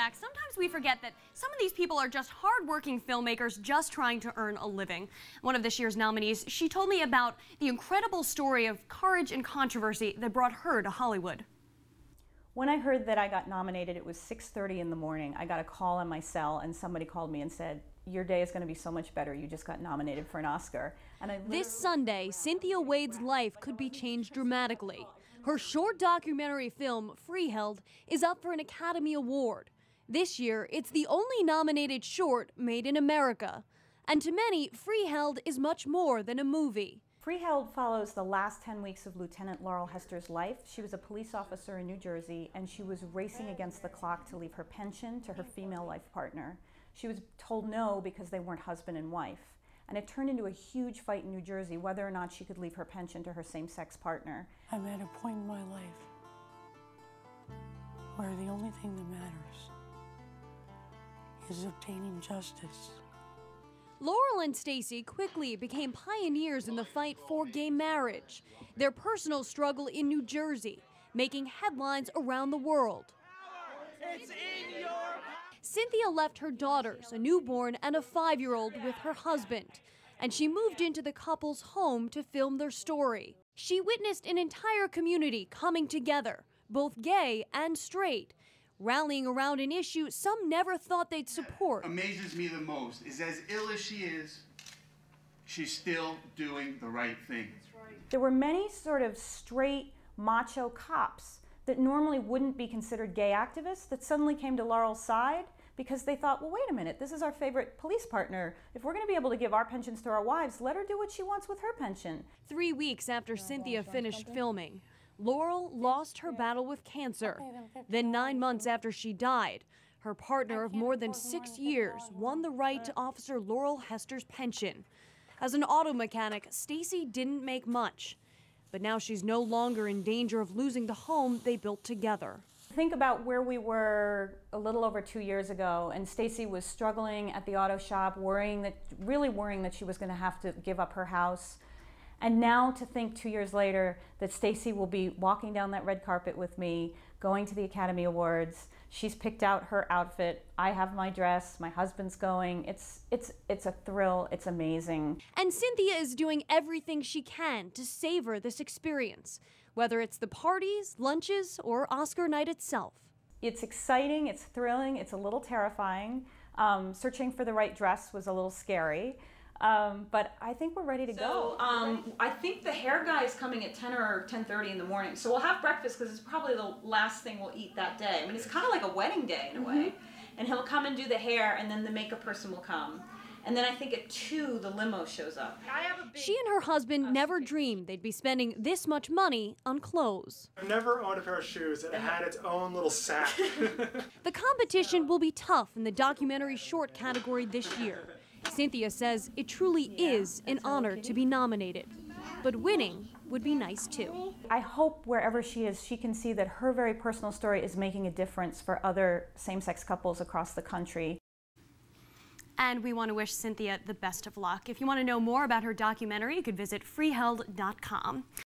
back, sometimes we forget that some of these people are just hardworking filmmakers just trying to earn a living. One of this year's nominees, she told me about the incredible story of courage and controversy that brought her to Hollywood. When I heard that I got nominated, it was 6:30 in the morning. I got a call on my cell and somebody called me and said, "Your day is going to be so much better. You just got nominated for an Oscar." And I This Sunday, Cynthia Wade's life could be changed dramatically. Her short documentary film, Freeheld, is up for an Academy Award. This year, it's the only nominated short made in America. And to many, Freeheld is much more than a movie. Freeheld follows the last 10 weeks of Lieutenant Laurel Hester's life. She was a police officer in New Jersey and she was racing against the clock to leave her pension to her female life partner. She was told no because they weren't husband and wife and it turned into a huge fight in New Jersey whether or not she could leave her pension to her same-sex partner. I'm at a point in my life where the only thing that matters is obtaining justice. Laurel and Stacy quickly became pioneers in the fight for gay marriage. Their personal struggle in New Jersey, making headlines around the world. Cynthia left her daughters, a newborn and a five year old, with her husband, and she moved into the couple's home to film their story. She witnessed an entire community coming together, both gay and straight, rallying around an issue some never thought they'd support. Amazes me the most is as ill as she is, she's still doing the right thing. There were many sort of straight macho cops that normally wouldn't be considered gay activists that suddenly came to Laurel's side because they thought, well, wait a minute, this is our favorite police partner. If we're going to be able to give our pensions to our wives, let her do what she wants with her pension. Three weeks after Cynthia finished filming, Laurel lost her battle with cancer. Then, nine months after she died, her partner of more than six years won the right to Officer Laurel Hester's pension. As an auto mechanic, Stacy didn't make much, but now she's no longer in danger of losing the home they built together. Think about where we were a little over two years ago, and Stacy was struggling at the auto shop, worrying that, really worrying that she was going to have to give up her house. And now to think two years later that Stacy will be walking down that red carpet with me, going to the Academy Awards. She's picked out her outfit. I have my dress. My husband's going. It's it's it's a thrill. It's amazing. And Cynthia is doing everything she can to savor this experience whether it's the parties, lunches, or Oscar night itself. It's exciting, it's thrilling, it's a little terrifying. Um, searching for the right dress was a little scary. Um, but I think we're ready to so, go. Um, I think the hair guy is coming at 10 or 10.30 in the morning. So we'll have breakfast because it's probably the last thing we'll eat that day. I mean, it's kind of like a wedding day in a way. And he'll come and do the hair and then the makeup person will come. And then I think at two, the limo shows up. She and her husband never dreamed they'd be spending this much money on clothes. I've never owned a pair of shoes that had its own little sack. the competition will be tough in the documentary short category this year. Cynthia says it truly is an honor to be nominated. But winning would be nice too. I hope wherever she is, she can see that her very personal story is making a difference for other same sex couples across the country. And we want to wish Cynthia the best of luck. If you want to know more about her documentary, you could visit freeheld.com.